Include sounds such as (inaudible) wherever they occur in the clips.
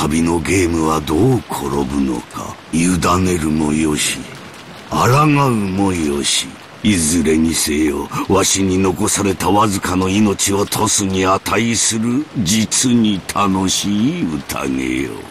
旅のゲームはどう転ぶのか。委ねるもよし。抗うもよし。いずれにせよわしに残されたわずかの命をトスに値する実に楽しい宴よ。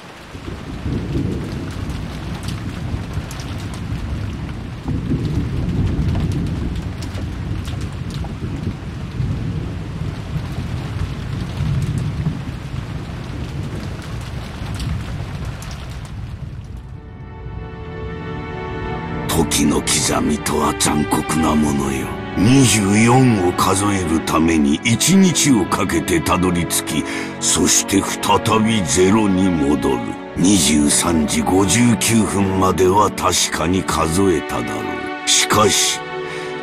は残酷なものよ。24を数えるために1日をかけてたどり着きそして再びゼロに戻る。23時59分までは確かに数えただろう。しかし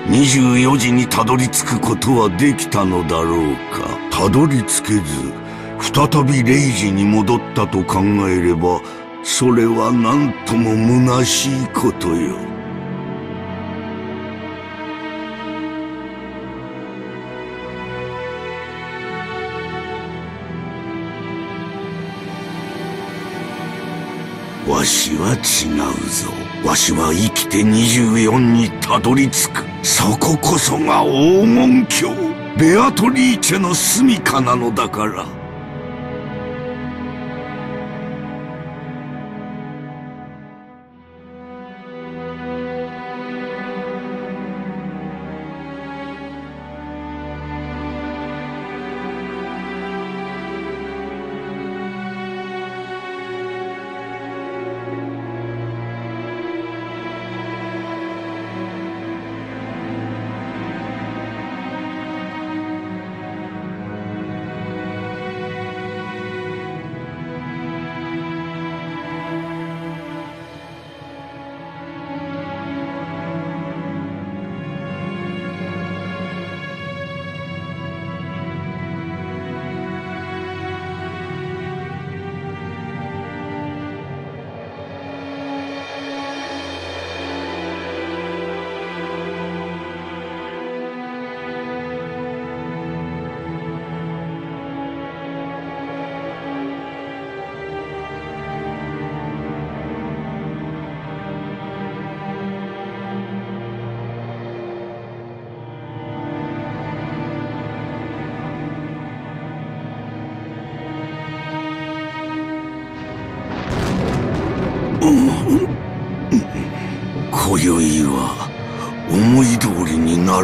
24時にたどり着くことはできたのだろうか。たどり着けず再び0時に戻ったと考えればそれは何とも虚しいことよ。わしは違うぞ。わしは生きて24にたどり着く。そここそが黄金郷。ベアトリーチェの住処なのだから。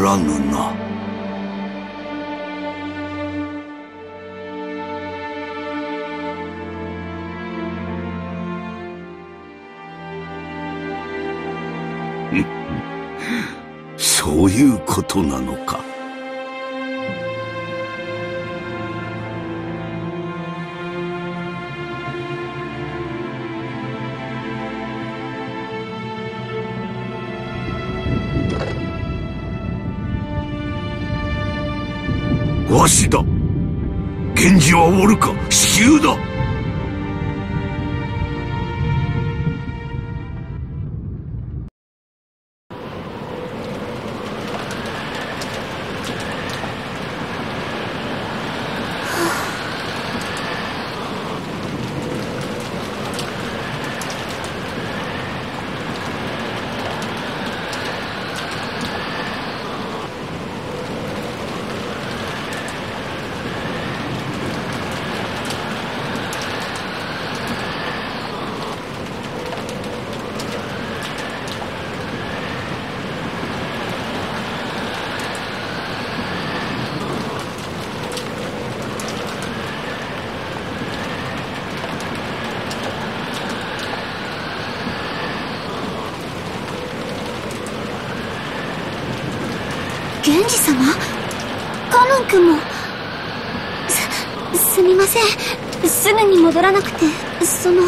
らぬな。そういうことなのか。源氏はおるか？至急だ源氏様カノン君もすすみませんすぐに戻らなくてその。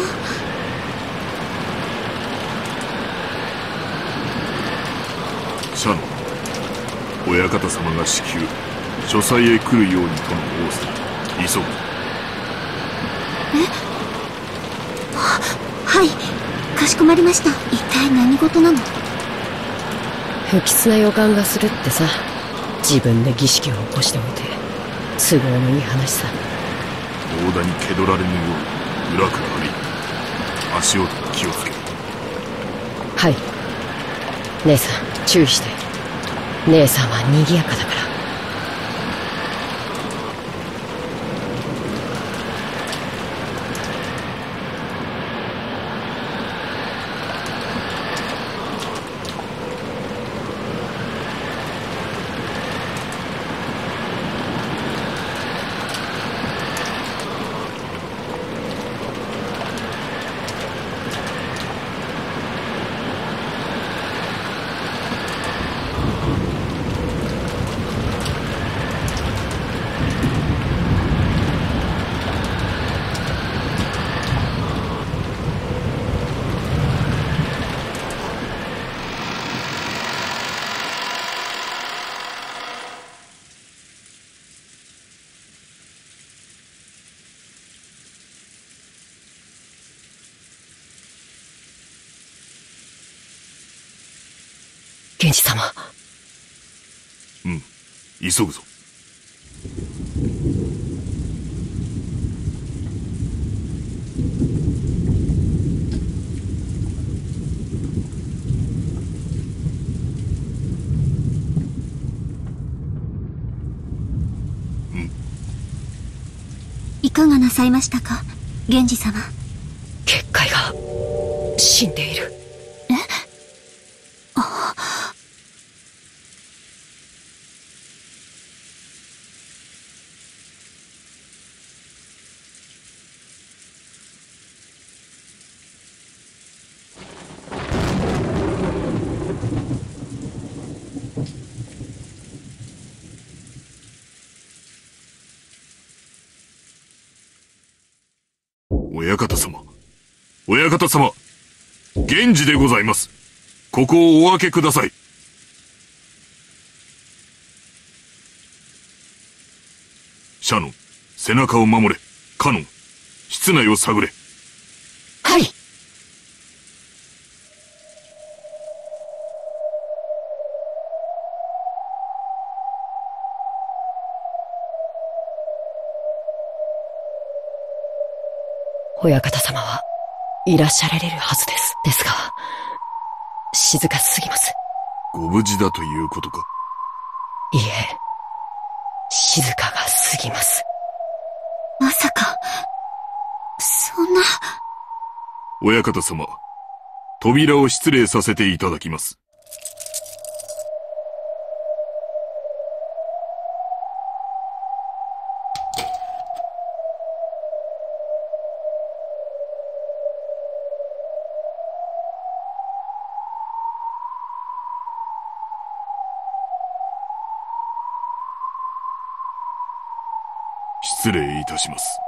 シャノ親方様が至急書斎へ来るようにとの仰せ。急ぐ。はい。かしこまりました。一体何事なの？不吉な予感がするってさ。自分で儀式を起こしておいて都合のいい話さ。大田に気取られぬよう裏から歩い足音に気をつけ。はい。姉さん注意して。姉さんは賑やかだから源氏様うん急ぐぞ。いかがなさいましたか源氏様。結界が死んでいる親方様親方様源氏でございます。ここをお開けください。シャノン背中を守れ。カノン室内を探れ。はい。親方様はいらっしゃられるはずです。ですが、静かすぎます。ご無事だということか？いいえ、静かがすぎます。まさかそんな親方様扉を失礼させていただきます失礼いたします。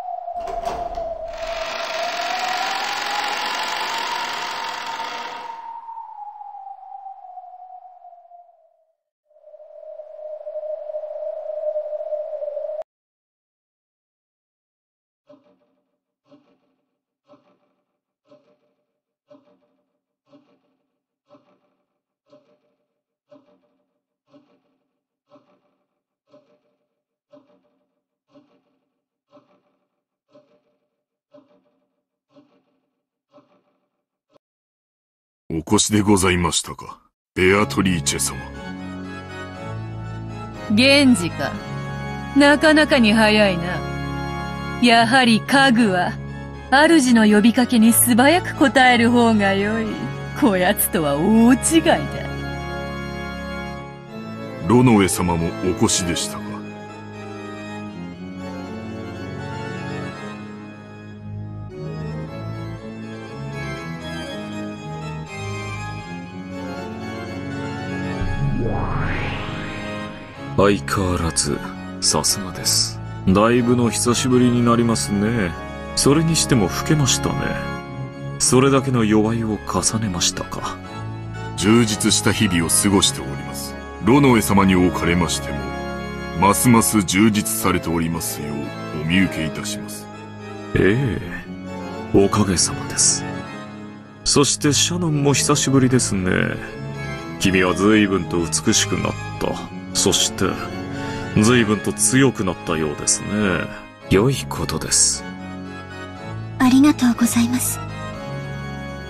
越しでございましたか？ベアトリーチェ様源氏か。なかなかに早いな。やはり家具は、主の呼びかけに素早く答える方が良い。こやつとは大違いだ。ロノエ様もお越しでした相変わらず、さすがです。だいぶの久しぶりになりますね。それにしても老けましたね。それだけの弱いを重ねましたか。充実した日々を過ごしておりますロノエ様におかれましてもますます充実されておりますようお見受けいたしますええおかげさまです。そしてシャノンも久しぶりですね。君は随分と美しくなった。そして、随分と強くなったようですね。良いことです。ありがとうございます。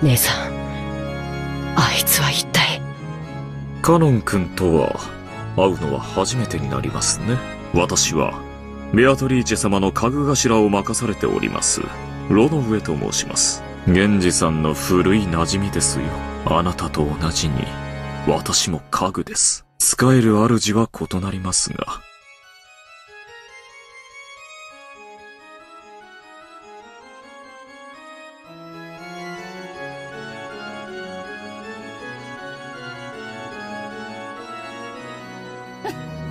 姉さん、あいつは一体、カノン君とは会うのは初めてになりますね。私は、ベアトリーチェ様の家具頭を任されております。ロノウエと申します。源氏さんの古い馴染みですよ。あなたと同じに、私も家具です。使える主は異なりますが。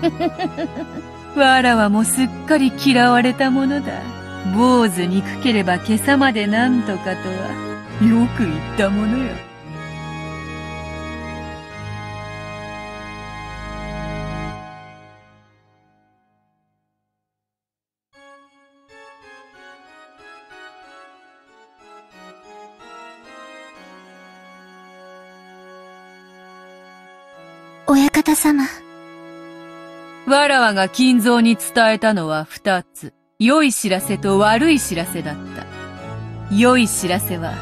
(laughs) わらわもすっかり嫌われたものだ。坊主憎ければ今朝までなんとかとは、よく言ったものよ。親方様、わらわが金蔵に伝えたのは二つ。良い知らせと悪い知らせだった。良い知らせは、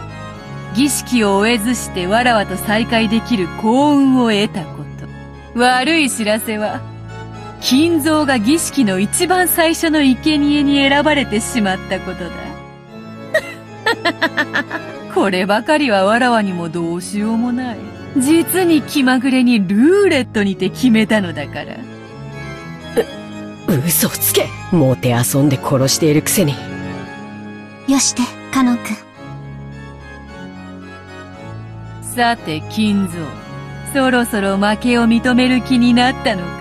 儀式を終えずしてわらわと再会できる幸運を得たこと。悪い知らせは、金蔵が儀式の一番最初の生贄に選ばれてしまったことだ。(laughs) こればかりはわらわにもどうしようもない。実に気まぐれにルーレットにて決めたのだから。嘘をつけもて遊んで殺しているくせに。よして、カノン君。さて、金蔵。そろそろ負けを認める気になったのか？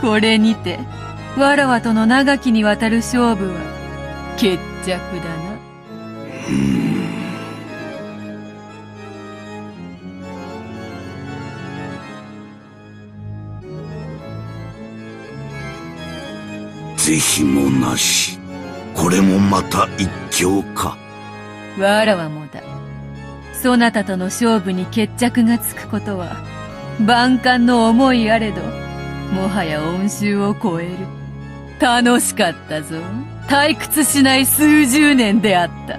(laughs) これにて、わらわとの長きにわたる勝負は、決着だな。是非もなし。これもまた一興か。わらわもだ。そなたとの勝負に決着がつくことは、万感の思いあれど、もはや恩衆を超える。楽しかったぞ。退屈しない数十年であった。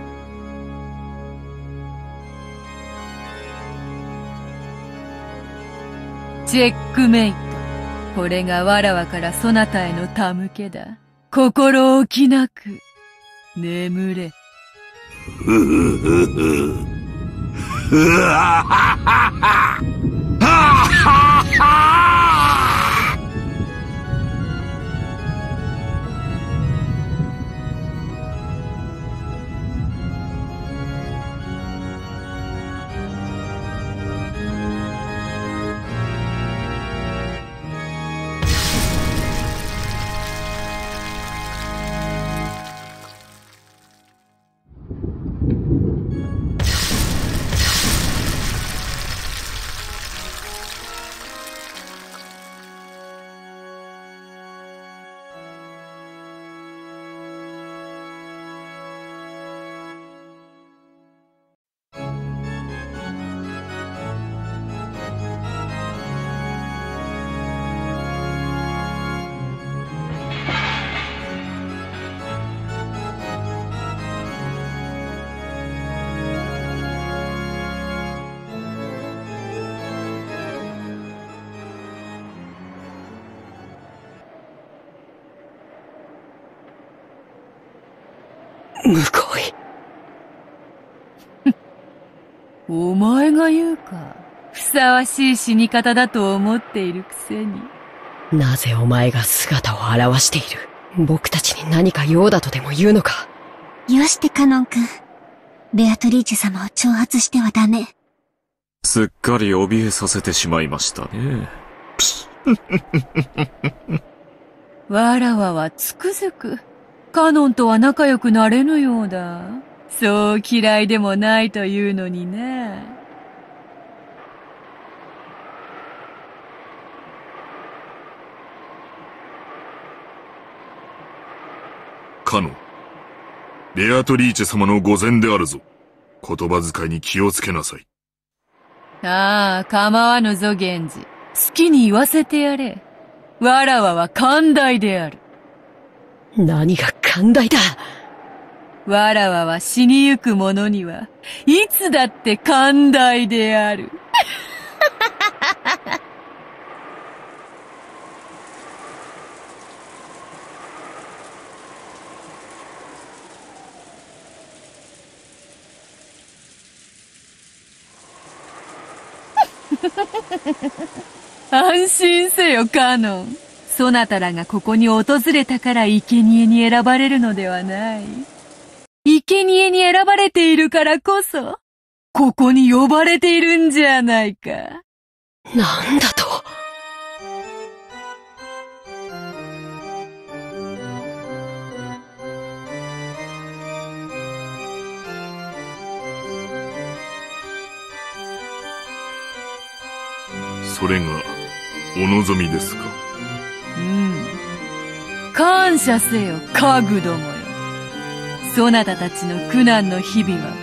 チェックメイト。これがわらわからそなたへの手向けだ。心置きなく、眠れ。ふふふふ。うわははははははむごい。お前が言うか。ふさわしい死に方だと思っているくせに。なぜお前が姿を現している僕たちに何か用だとでも言うのかよして、カノン君。ベアトリーチェ様を挑発してはダメ。すっかり怯えさせてしまいましたね。わらわはつくづく、カノンとは仲良くなれぬようだ。そう嫌いでもないというのにね。カノン。ベアトリーチェ様の御前であるぞ。言葉遣いに気をつけなさい。ああ、構わぬぞ、源氏。好きに言わせてやれ。わらわは寛大である。何が寛大だわらわは死にゆく者には、いつだって寛大である。(laughs) 安心せよ、カノン。そなたらがここに訪れたから生贄に選ばれるのではない。生贄に選ばれているからこそ、ここに呼ばれているんじゃないか。なんだとそれが、お望みですか？うん。感謝せよ、家具どもよ。そなたたちの苦難の日々は、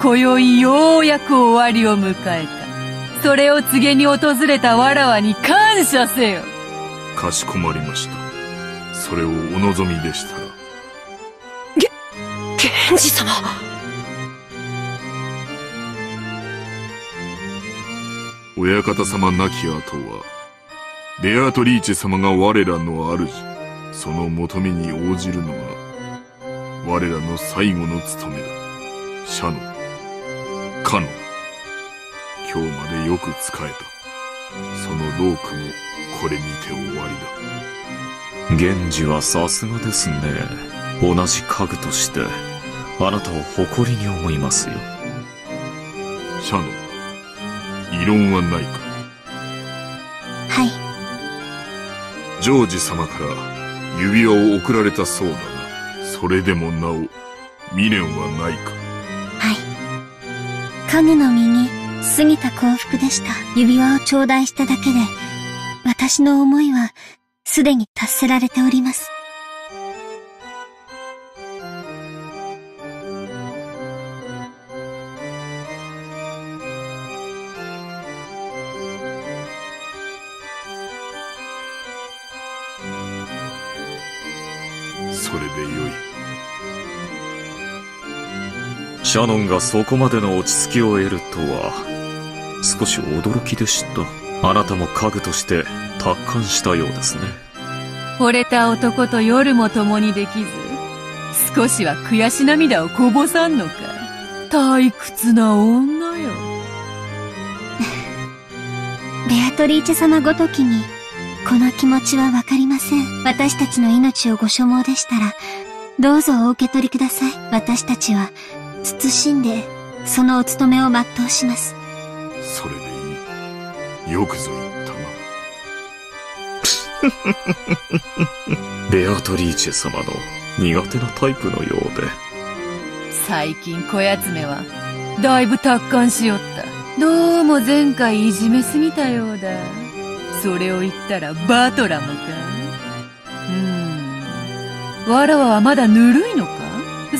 今宵ようやく終わりを迎えた。それを告げに訪れたわらわに感謝せよ。かしこまりました。それをお望みでしたら、源氏様親方様亡き後は、ベアトリーチェ様が我らの主、その求めに応じるのが、我らの最後の務めだ。シャノ、カノ、今日までよく仕えた。その労苦もこれにて終わりだ。源氏はさすがですね。同じ家具として、あなたを誇りに思いますよ。シャノ、異論はないかはい。ジョージ様から指輪を贈られたそうだが、それでもなお、未練はないかはい。家具の身に過ぎた幸福でした。指輪を頂戴しただけで、私の思いはすでに達せられております。シャノンがそこまでの落ち着きを得るとは、少し驚きでした。あなたも家具として達観したようですね。惚れた男と夜も共にできず、少しは悔し涙をこぼさんのか。退屈な女よ。(laughs) ベアトリーチェ様ごときに、この気持ちはわかりません。私たちの命をご所望でしたら、どうぞお受け取りください。私たちは、慎んで、そのお務めを全うします。それでいい。よくぞ言ったな。(laughs) ベアトリーチェ様の苦手なタイプのようで。最近こやつめは、だいぶ達観しよった。どうも前回いじめすぎたようだ。それを言ったらバトラムかうーん。わらわはまだぬるいのか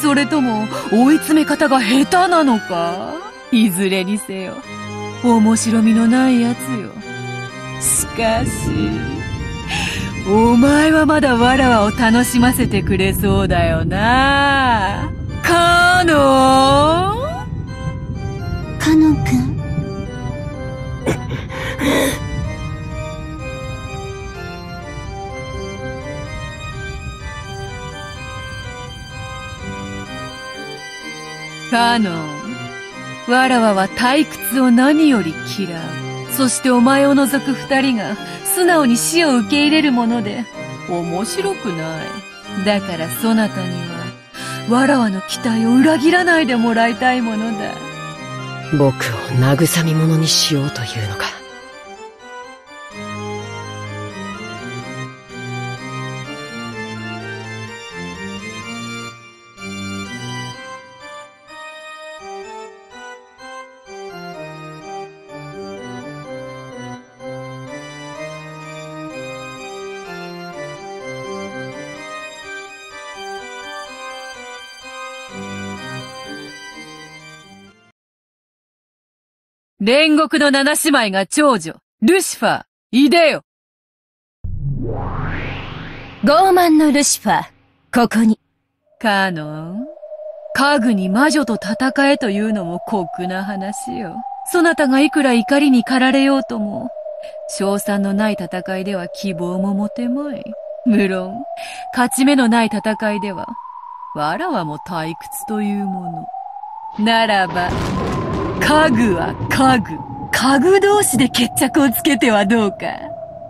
それとも追い詰め方が下手なのか？いずれにせよ。面白みのないやつよ。しかし、お前はまだわらわを楽しませてくれそうだよな。カノンカノン君、(laughs) カノン。わらわは退屈を何より嫌う。そしてお前を除く二人が素直に死を受け入れるもので面白くない。だからそなたには、わらわの期待を裏切らないでもらいたいものだ。僕を慰み者にしようというのか？煉獄の七姉妹が長女、ルシファー、いでよ傲慢のルシファー、ここに。カノン家具に魔女と戦えというのも酷な話よ。そなたがいくら怒りに駆られようとも、賞賛のない戦いでは希望も持てまい。無論、勝ち目のない戦いでは、わらわも退屈というもの。ならば、家具は家具。家具同士で決着をつけてはどうか。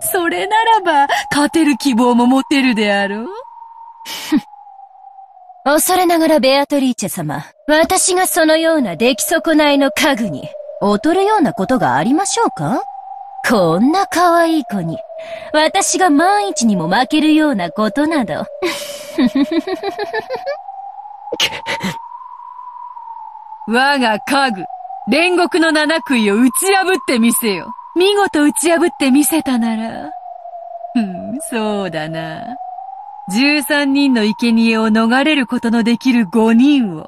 それならば、勝てる希望も持てるであろう。(laughs) 恐れながらベアトリーチェ様、私がそのような出来損ないの家具に、劣るようなことがありましょうか？こんな可愛い子に、私が万一にも負けるようなことなど。(laughs) 我が家具、煉獄の七杭を打ち破ってみせよ。見事打ち破ってみせたなら。うん、そうだな。十三人の生贄を逃れることのできる五人を、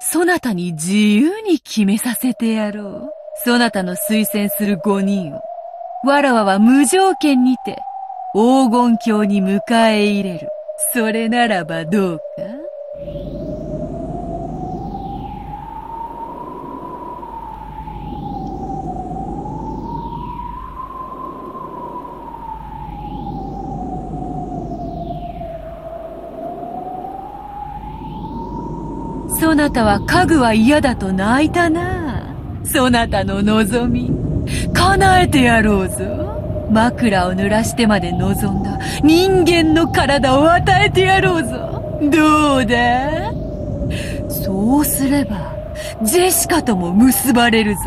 そなたに自由に決めさせてやろう。そなたの推薦する五人を、わらわは無条件にて、黄金鏡に迎え入れる。それならばどうかそなたは家具は嫌だと泣いたな。そなたの望み、叶えてやろうぞ。枕を濡らしてまで望んだ人間の体を与えてやろうぞ。どうだ？そうすれば、ジェシカとも結ばれるぞ。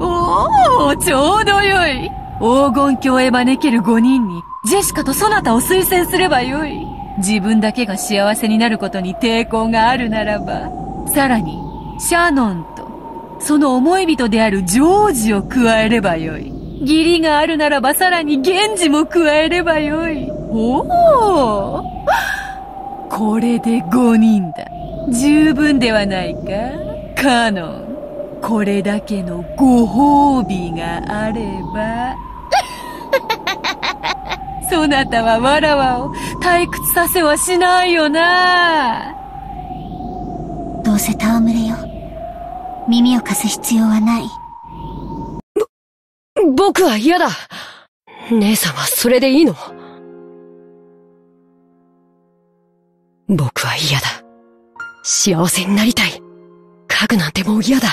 おお、ちょうどよい。黄金鏡へ招ける五人に、ジェシカとそなたを推薦すればよい。自分だけが幸せになることに抵抗があるならば、さらに、シャノンと、その思い人であるジョージを加えればよい。義理があるならばさらに源氏も加えればよい。おおこれで5人だ。十分ではないかカノン。これだけのご褒美があれば。(laughs) そなたはわらわを退屈させはしないよな。耳を貸す必要はない。ぼ、僕は嫌だ姉さんはそれでいいの？僕は嫌だ。幸せになりたい。家具なんてもう嫌だ。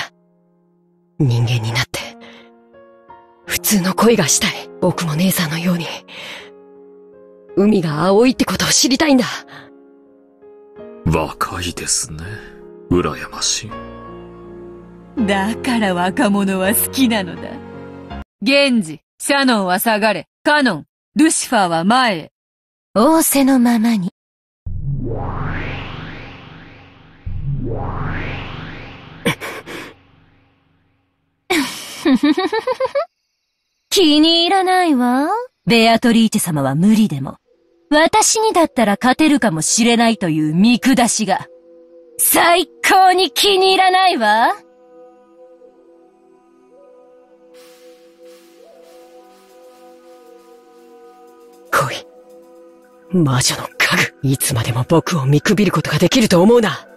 人間になって、普通の恋がしたい。僕も姉さんのように、海が青いってことを知りたいんだ。若いですね。羨ましい。だから若者は好きなのだ。源氏、シャノンは下がれ。カノン、ルシファーは前へ。仰せのままに。気に入らないわ。ベアトリーチェ様は無理でも。私にだったら勝てるかもしれないという見下しが。最高に気に入らないわ。来い。魔女の家具。いつまでも僕を見くびることができると思うな。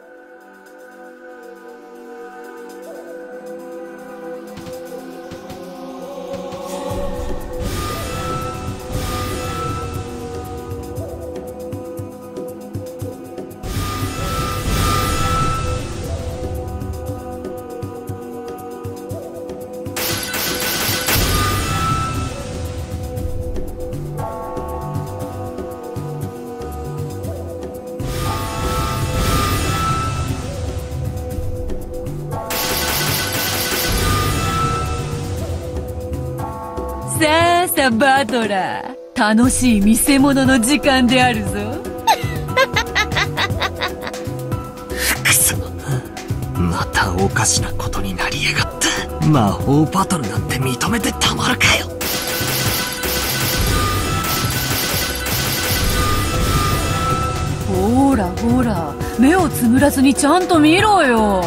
楽しい見せ物の時間であるぞ。くそまたおかしなことになりやがった。魔法バトルなんて認めてたまるかよ。ほらほら。目をつむらずにちゃんと見ろよ。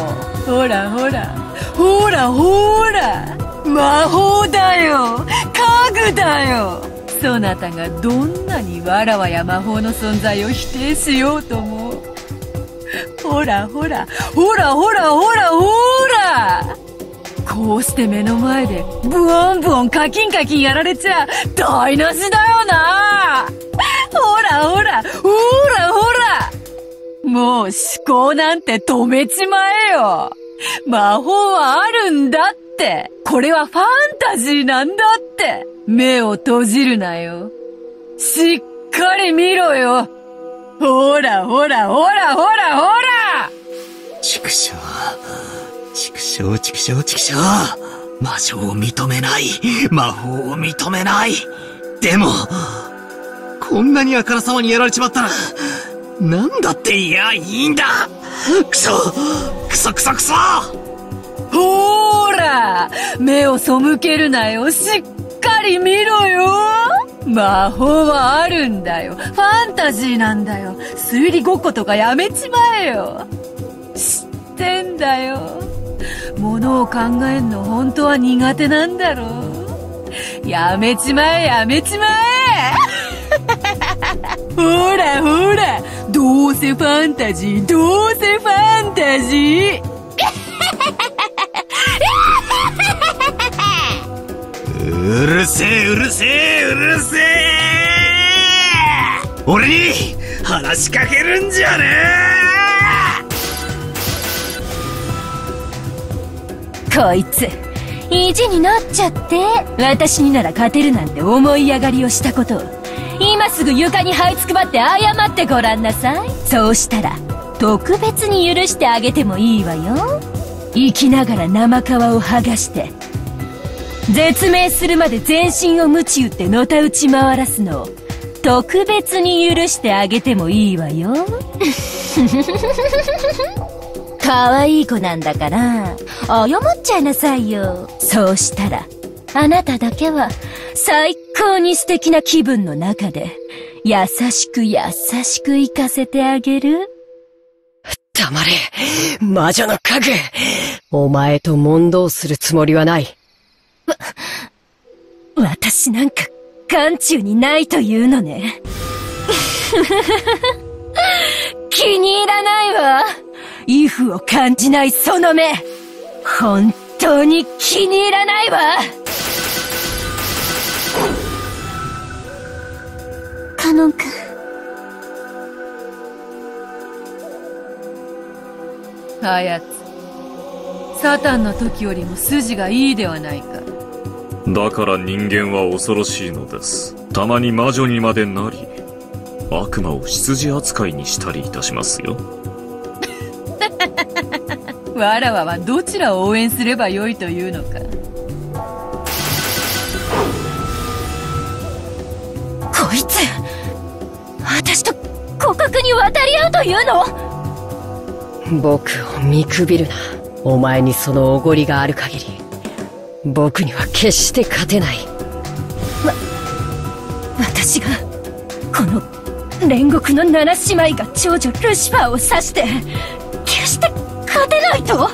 ほらほら。ほらほら。魔法だよ。家具だよそなたがどんなにわらわや魔法の存在を否定しようとも。ほらほらほらほらほらほら。こうして目の前でブオンブオンカキンカキンやられちゃ台無しだよな。ほらほらほらほら。もう思考なんて止めちまえよ。魔法はあるんだって。これはファンタジーなんだって。目を閉じるなよしっかり見ろよほらほらほらほらほら畜生。畜生、畜生、畜生。魔女を認めない。魔法を認めない。でも、こんなにあからさまにやられちまったら、なんだっていや、いいんだクソクソクソクソほーら目を背けるなよしっかり見ろよ魔法はあるんだよ。ファンタジーなんだよ。推理ごっことかやめちまえよ。知ってんだよ。ものを考えんの本当は苦手なんだろう。やめちまえやめちまえ (laughs) ほらほらどうせファンタジーどうせファンタジー (laughs) うるせえ、うるせえ、うるせえ。俺に話しかけるんじゃねえ。こいつ意地になっちゃって私になら勝てるなんて思い上がりをしたことを。今すぐ床に這いつくばって謝ってごらんなさい。そうしたら特別に許してあげてもいいわよ。生きながら生皮を剥がして絶命するまで全身を鞭打ってのた打ち回らすの。を特別に許してあげてもいいわよ。(laughs) 可愛い子なんだから。謝っちゃいなさいよ。そうしたらあなただけは最高に素敵な気分の中で優しく優しく行かせてあげる。黙れ。魔女の家具。お前と問答するつもりはない。私なんか眼中にないというのね。(laughs) 気に入らないわ。威風を感じないその目。本当に気に入らないわ。カノン君。あやつ。サタンの時よりも筋がいいではないかだから人間は恐ろしいのです。たまに魔女にまでなり、悪魔を羊扱いにしたりいたしますよ。(laughs) わらわはどちらを応援すればよいというのかこいつ私と互角に渡り合うというの？僕を見くびるな。お前にそのおごりがある限り、僕には決して勝てない。私がこの煉獄の七姉妹が長女ルシファーを刺して決して勝てないと？こ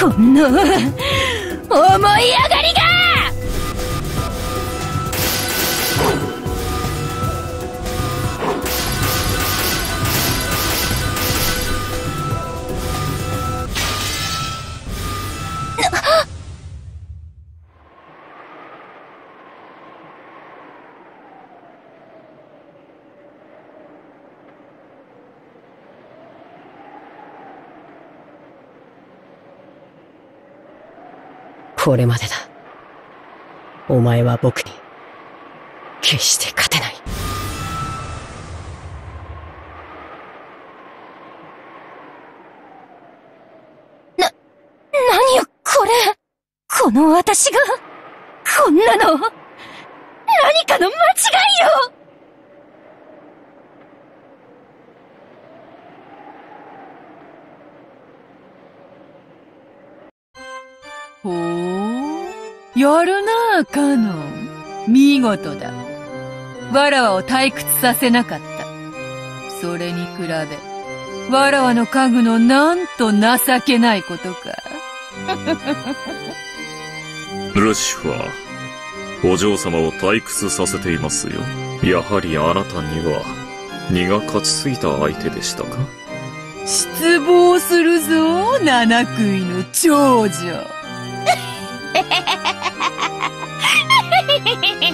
こんな思い上がりがこれまでだ。お前は僕に、決して勝てない。な何よこれこの私がこんなの何かの間違いよやるなあカノン見事だわらわを退屈させなかったそれに比べわらわの家具のなんと情けないことか (laughs) ルシファー、お嬢様を退屈させていますよ。やはりあなたには、荷が勝ちすぎた相手でしたか？失望するぞ、七食いの長女。(laughs)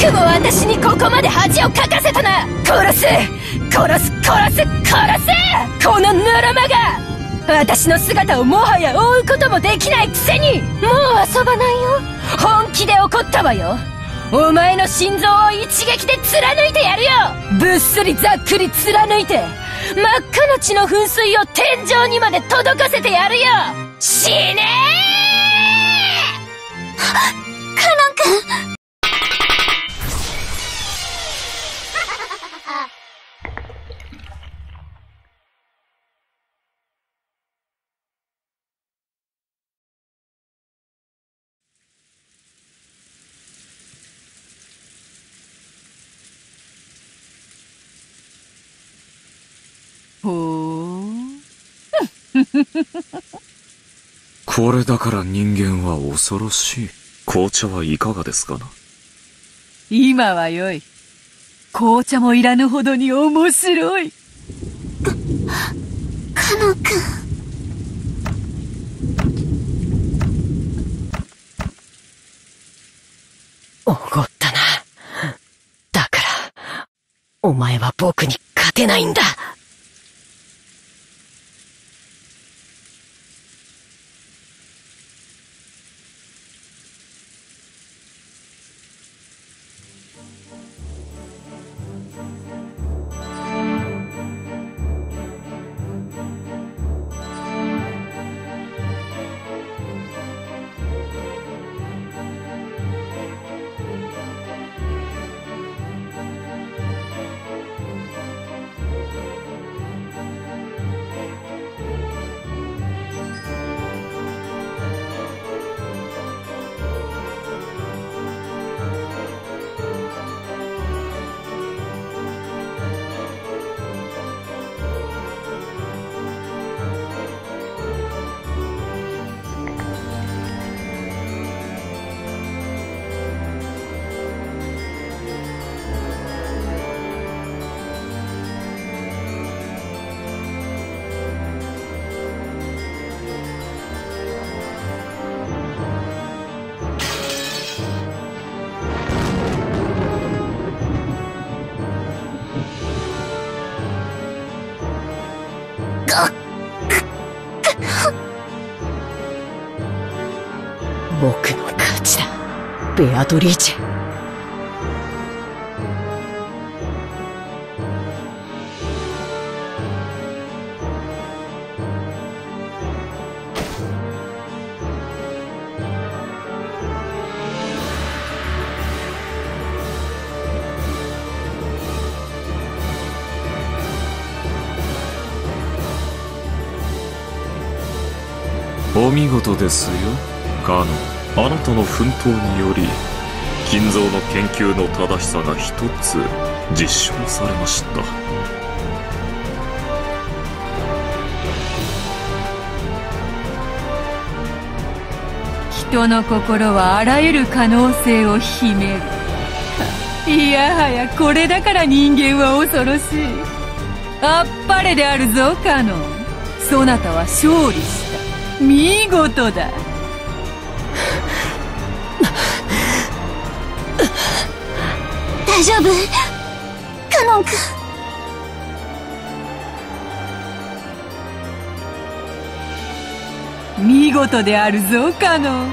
くも私にここまで恥をかかせたな。殺す。殺す殺す殺す。このぬるまが。私の姿をもはや追うこともできないくせに。もう遊ばないよ。本気で怒ったわよ。お前の心臓を一撃で貫いてやるよ。ぶっすりざっくり貫いて。真っ赤な血の噴水を天井にまで届かせてやるよ。死ねー！カノン君ほう。これだから人間は恐ろしい。紅茶はいかがですかな？今はよい。紅茶もいらぬほどに面白い。カノン君おごったな。だから、お前は僕に勝てないんだ。ベアトリーチェ。お見事ですよ、カノン。あなたの奮闘により、金蔵の研究の正しさが一つ実証されました。人の心はあらゆる可能性を秘める。いやはやこれだから人間は恐ろしい。あっぱれであるぞ、カノン。そなたは勝利した。見事だ。大丈夫？カノン君見事であるぞ、カノン。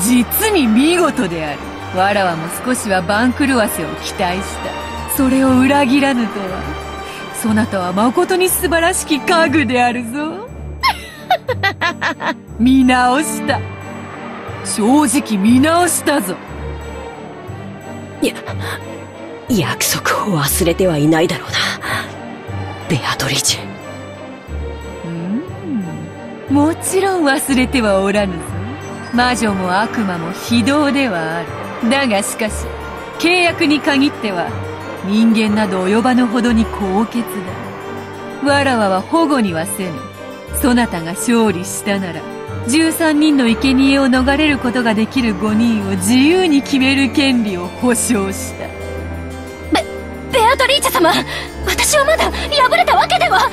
実に見事である。わらわも少しは番狂わせを期待した。それを裏切らぬとは。そなたは誠に素晴らしき家具であるぞ。(laughs) 見直した。正直見直したぞ。約束を忘れてはいないだろうな。ベアトリーチェ。うん。もちろん忘れてはおらぬぞ。魔女も悪魔も非道ではある。だがしかし、契約に限っては、人間など及ばぬほどに高潔だ。わらわは保護にはせぬ。そなたが勝利したなら、13人の生贄を逃れることができる5人を自由に決める権利を保証した。ベ、ベアトリーチェ様私はまだ敗れたわけでは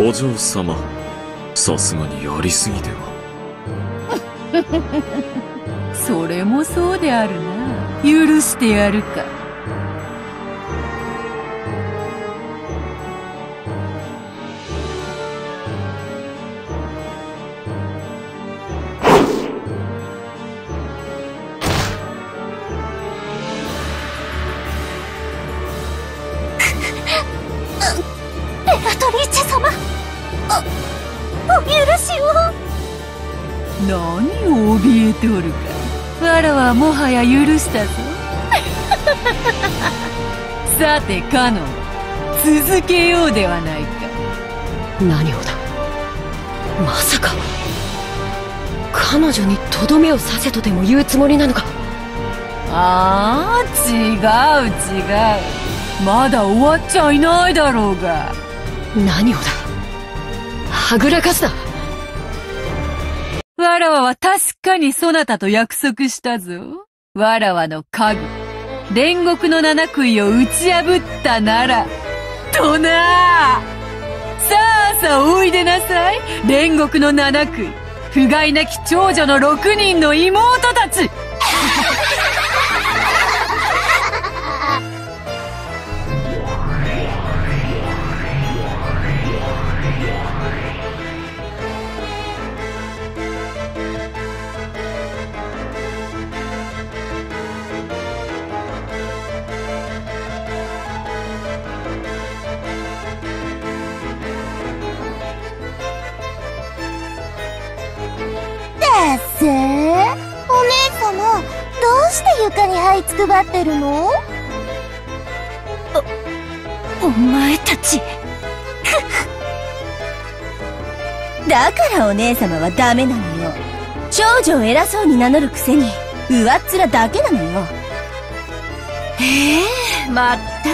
お嬢様、さすがにやりすぎでは。(laughs) それもそうであるな。許してやるか。したぞ。(laughs) さて、カノン。続けようではないか。何をだまさか彼女にとどめを刺せとでも言うつもりなのかああ、違う違う。まだ終わっちゃいないだろうが。何をだはぐらかすなわらわは確かにそなたと約束したぞ。わらわの家具、煉獄の七杭を打ち破ったなら、となさあさあおいでなさい。煉獄の七杭、不甲斐なき長女の六人の妹たち。床に這いつくばってるの？お、お前たち。(laughs) だからお姉様はダメなのよ。長女を偉そうに名乗るくせに上っ面だけなのよ。ええまった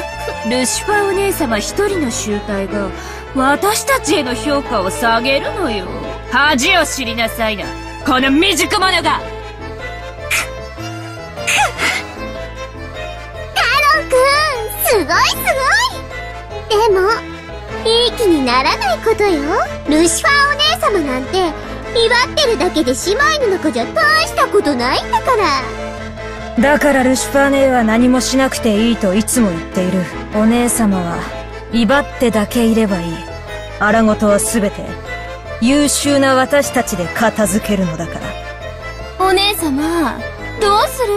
くルシファーお姉様一人の集体が私たちへの評価を下げるのよ。恥を知りなさいな。この未熟者がすごいすごいでもいい気にならないことよルシファーお姉様なんて威張ってるだけで姉妹の中じゃ大したことないんだからだからルシファー姉は何もしなくていいといつも言っている。お姉様は、威張ってだけいればいい。荒事はすべて、優秀な私たちで片付けるのだから。お姉様どうする？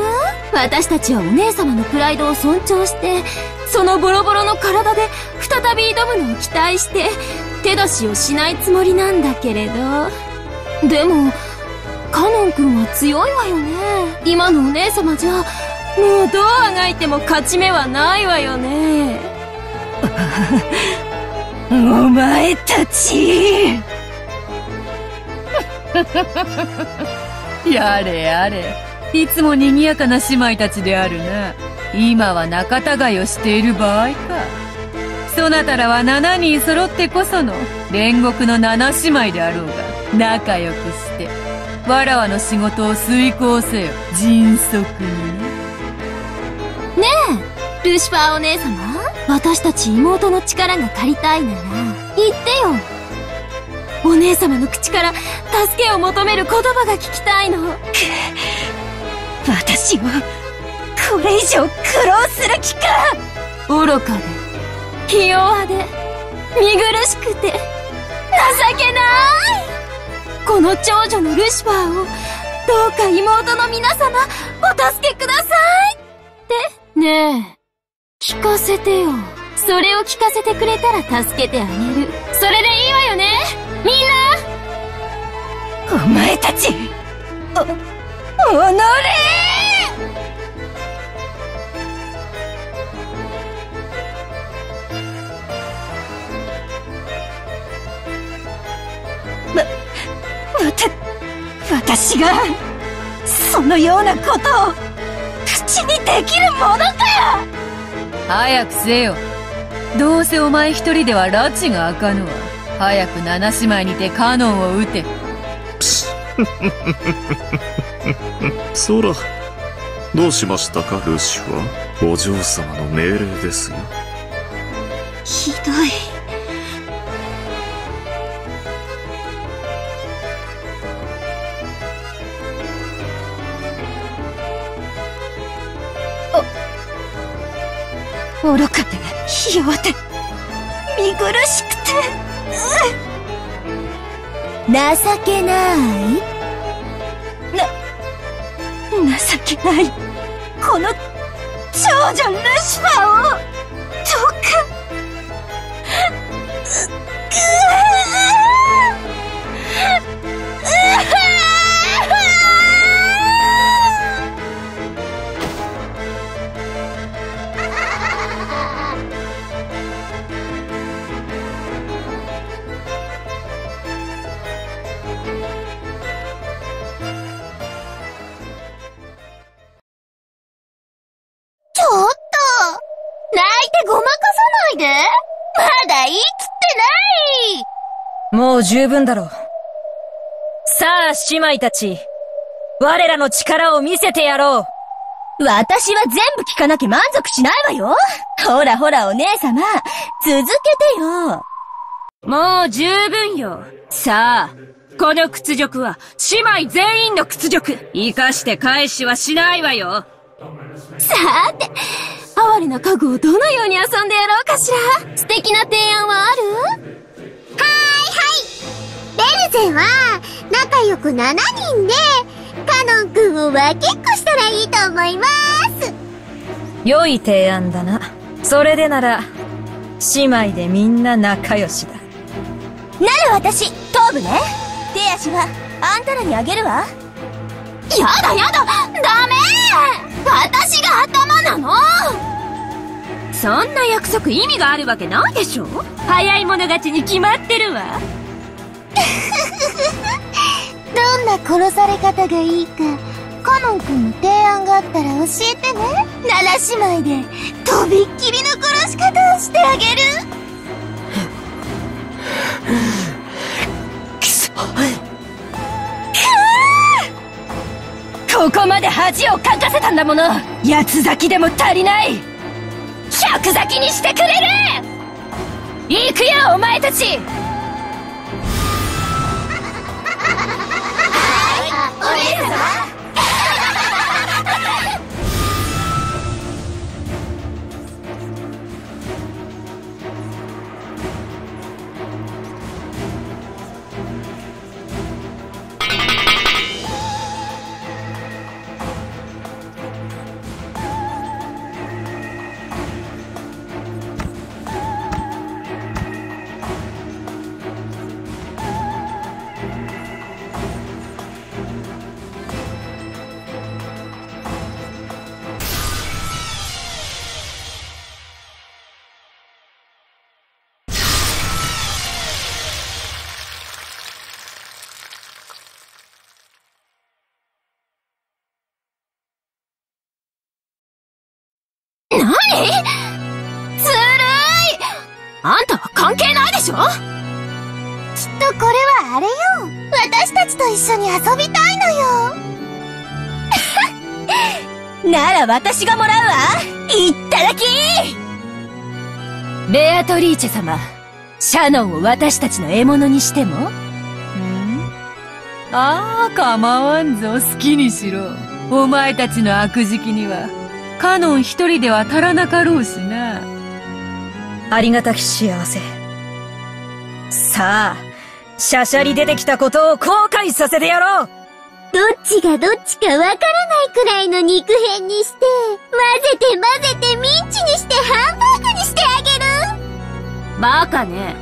私たちはお姉様のプライドを尊重してそのボロボロの体で再び挑むのを期待して手出しをしないつもりなんだけれどでもカノン君は強いわよね今のお姉様じゃもうどうあがいても勝ち目はないわよね (laughs) お前たち (laughs) やれやれ。いつも賑やかな姉妹たちであるな。今は仲違いをしている場合か。そなたらは7人揃ってこその煉獄の七姉妹であろうが、仲良くして、わらわの仕事を遂行せよ。迅速にね。ルシファーお姉様私たち妹の力が借りたいなら言ってよお姉様の口から助けを求める言葉が聞きたいの (laughs) 私をこれ以上苦労する気か。愚かでひ弱で見苦しくて情けない。この長女のルシファーをどうか妹の皆様お助けください。ってねえ。聞かせてよ。それを聞かせてくれたら助けてあげる。それでいいわよね。みんな。お前たちお、おのれわた、私が、そのようなことを、口にできるものか早くせよ。どうせお前一人では拉致が開かぬわ。早く七姉妹にてカノンを撃て。そら、どうしましたか、ルシフは？お嬢様の命令ですよ。ひどい。弱て、見苦しくて、情けない。な、情けない。この、長女ルシファーを、どうか、ちょもう十分だろう。さあ、姉妹たち。我らの力を見せてやろう。私は全部聞かなきゃ満足しないわよ。ほらほらお姉様。続けてよ。もう十分よ。さあ、この屈辱は姉妹全員の屈辱。生かして返しはしないわよ。さーて、哀れな家具をどのように遊んでやろうかしら。素敵な提案はある？ベルゼは仲良く7人でカノン君を分けっこしたらいいと思います。良い提案だな。それでなら、姉妹でみんな仲良しだ。なら私、頭部ね。手足はあんたらにあげるわ。やだやだ。ダメ。私が頭なのそんな約束意味があるわけないでしょ？早い者勝ちに決まってるわ。(laughs) どんな殺され方がいいかカノン君の提案があったら教えてね。七姉妹でとびっきりの殺し方をしてあげる。(laughs) (laughs) ここまで恥をかかせたんだもの。八つ咲きでも足りない百咲きにしてくれる！行くよお前たち！はいお姉様ちと一緒に遊びたいのよ (laughs) なら私がもらうわいっただきベアトリーチェ様、シャノンを私たちの獲物にしてもああ、構わんぞ、好きにしろ。お前たちの悪時期には、カノン一人では足らなかろうしな。ありがたき幸せ。さあ、シャシャリ出てきたことを後悔させてやろうどっちがどっちかわからないくらいの肉片にして混ぜて混ぜてミンチにしてハンバーグにしてあげるバカね。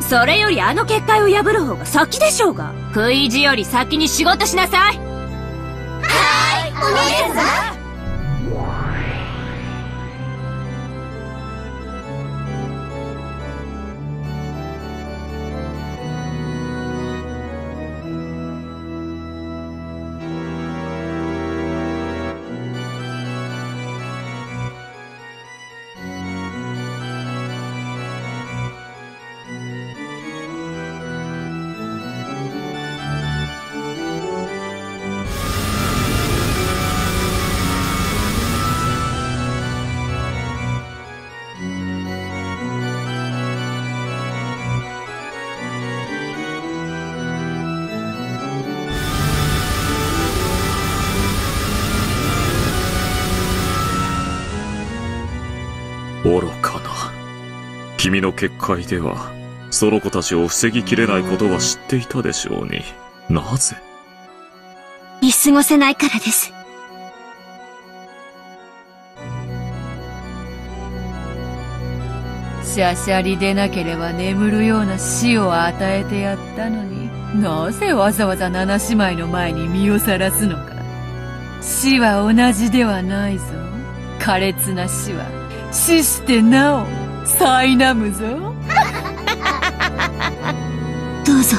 それよりあの結界を破る方が先でしょうが。食い意地より先に仕事しなさい。お姉さん君の結界では、その子たちを防ぎきれないことは知っていたでしょうに。なぜ？見過ごせないからです。シャシャリでなければ眠るような死を与えてやったのに、なぜわざわざ七姉妹の前に身をさらすのか。死は同じではないぞ。苛烈な死は、死してなお、苛むぞ。(laughs) どうぞ、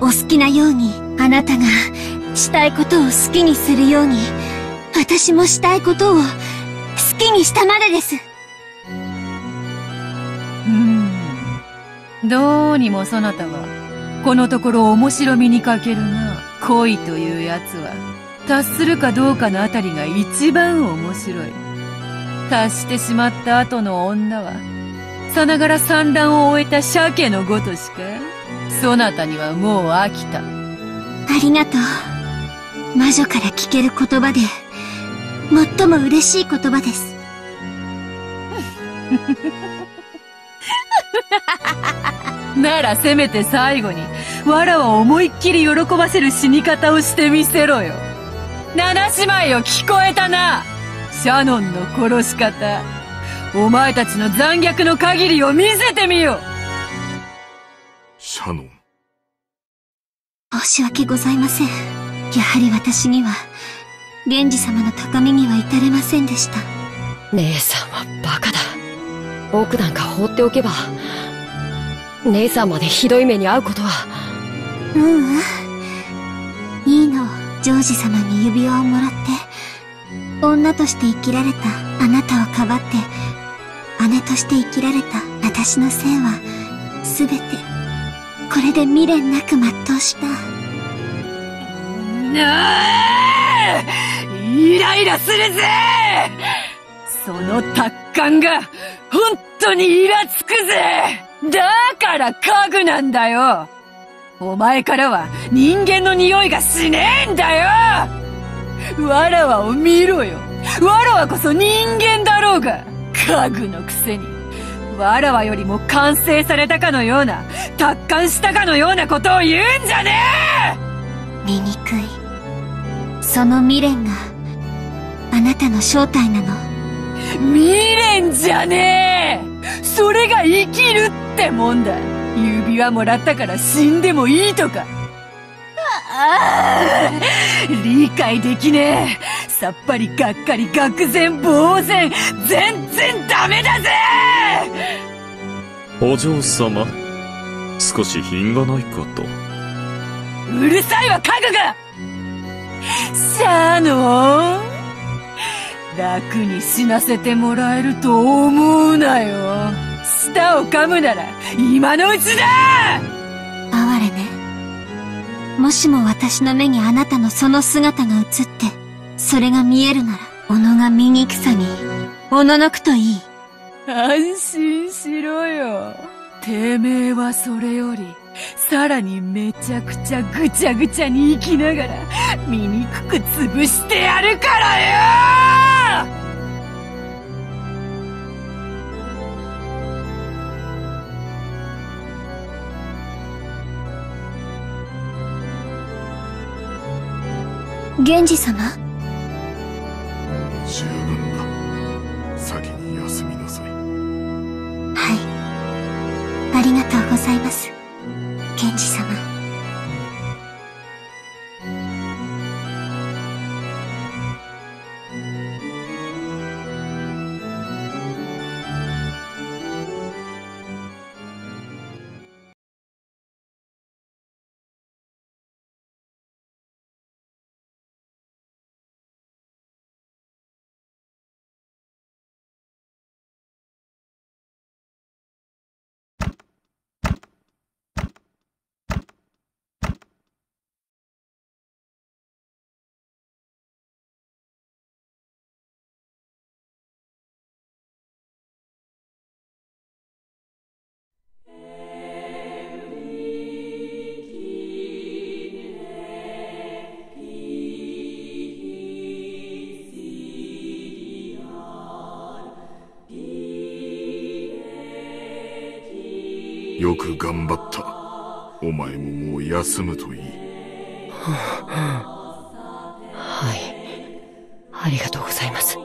お好きなように、あなたがしたいことを好きにするように、私もしたいことを好きにしたまでです。うん。どうにもそなたは、このところ面白みに欠けるな。恋というやつは、達するかどうかのあたりが一番面白い。達してしまった後の女は、さながら産卵を終えた鮭のごとしか、そなたにはもう飽きた。ありがとう。魔女から聞ける言葉で、最も嬉しい言葉です。(laughs) ならせめて最後に、わらを思いっきり喜ばせる死に方をしてみせろよ。七姉妹を聞こえたなシャノンの殺し方。お前たちの残虐の限りを見せてみよシャノン。申し訳ございません。やはり私には、源氏様の高みには至れませんでした。姉さんはバカだ。僕なんか放っておけば、姉さんまでひどい目に遭うことは、ううん。いいの、ジョージ様に指輪をもらって、女として生きられたあなたをかばって、姉として生きられた私の生は、すべて、これで未練なく全うした。なあイライラするぜ。その達観が、本当にイラつくぜ。だから家具なんだよ。お前からは人間の匂いがしねえんだよ。わらわを見ろよ。わらわこそ人間だろうが。家具のくせにわらわよりも完成されたかのような達観したかのようなことを言うんじゃねえ醜い。その未練が、あなたの正体なの。未練じゃねえそれが生きるってもんだ指輪もらったから死んでもいいとかああ理解できねえ。さっぱりがっかり愕然呆然。全然ダメだぜ！お嬢様、少し品がないかと。うるさいわ家具が！シャノン楽に死なせてもらえると思うなよ。舌を噛むなら今のうちだ！哀れね。もしも私の目にあなたのその姿が映って、それが見えるなら、己が醜さに、おののくといい。安心しろよ。てめえはそれより、さらにめちゃくちゃぐちゃぐちゃに生きながら、醜く潰してやるからよ源氏様？十分だ。先に休みなさい。はい。ありがとうございます。賢治様。よく頑張った。お前ももう休むといい。はい。ありがとうございます。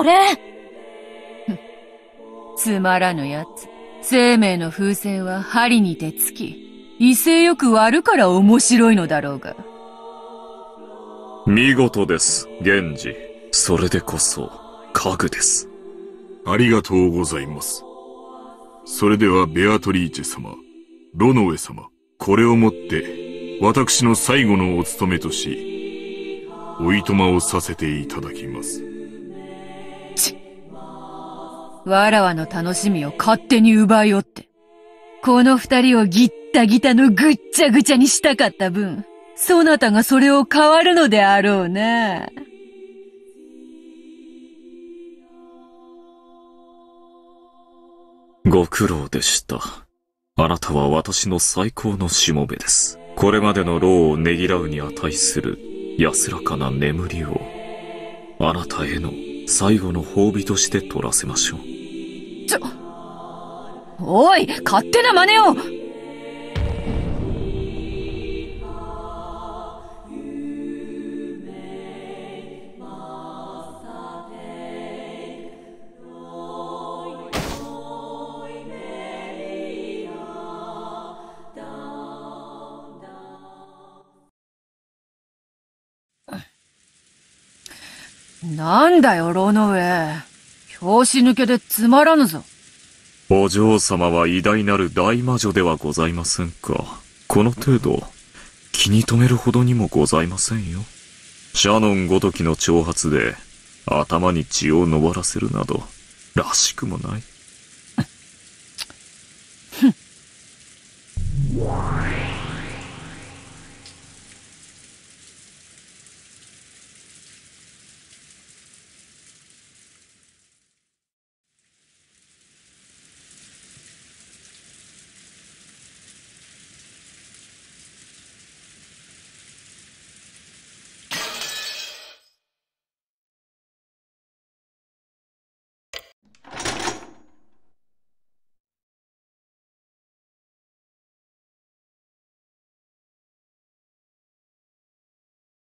それつまらぬやつ。生命の風船は針にてつき、威勢よく割るから面白いのだろうが。見事です、源氏。それでこそ、家具です。ありがとうございます。それではベアトリーチェ様、ロノウェ様、これをもって、私の最後のお務めとし、おいとまをさせていただきます。わらわの楽しみを勝手に奪いおって。この二人をギッタギタのぐっちゃぐちゃにしたかった分、そなたがそれを変わるのであろうな。ご苦労でした。あなたは私の最高のしもべです。これまでの労をねぎらうに値する安らかな眠りを、あなたへの最後の褒美として取らせましょう。ちょ、おい、勝手な真似をなんだよ、ロノウェイ。拍子抜けでつまらぬぞ。お嬢様は偉大なる大魔女ではございませんか。この程度、気に留めるほどにもございませんよ。シャノンごときの挑発で、頭に血を上らせるなど、らしくもない。ふん。